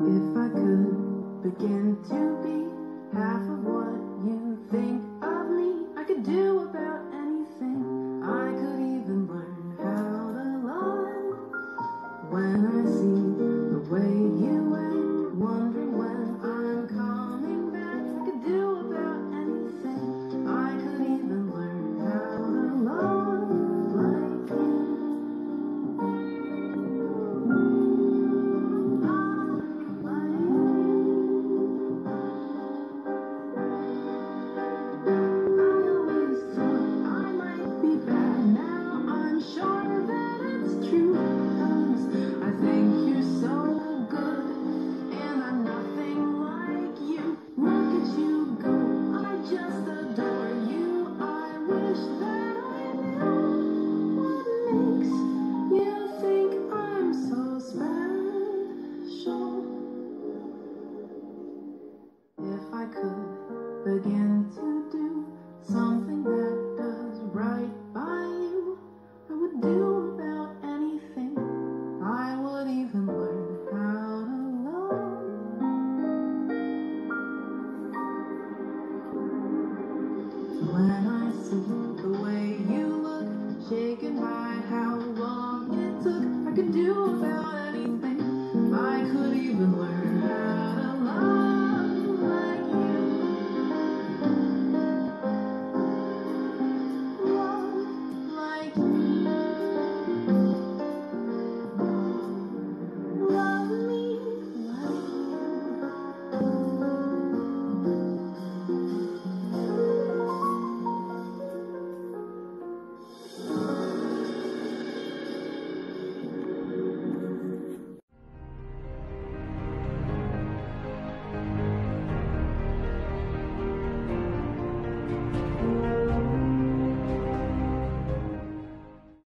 If I could begin to be half of what again to do some.